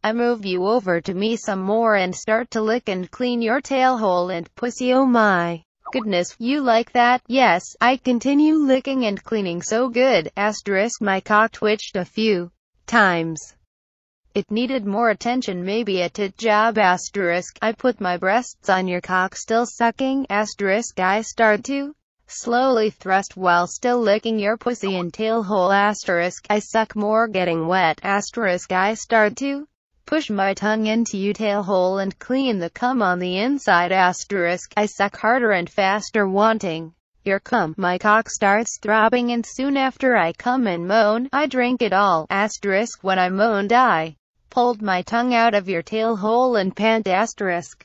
I move you over to me some more and start to lick and clean your tail hole and pussy oh my goodness, you like that? Yes, I continue licking and cleaning so good, asterisk my cock twitched a few times. It needed more attention maybe a tit job asterisk. I put my breasts on your cock still sucking asterisk. I start to slowly thrust while still licking your pussy and tail hole asterisk. I suck more getting wet asterisk. I start to push my tongue into you tail hole and clean the cum on the inside asterisk. I suck harder and faster wanting your cum. My cock starts throbbing and soon after I come and moan, I drink it all asterisk. When I moaned I pulled my tongue out of your tail hole and pant asterisk.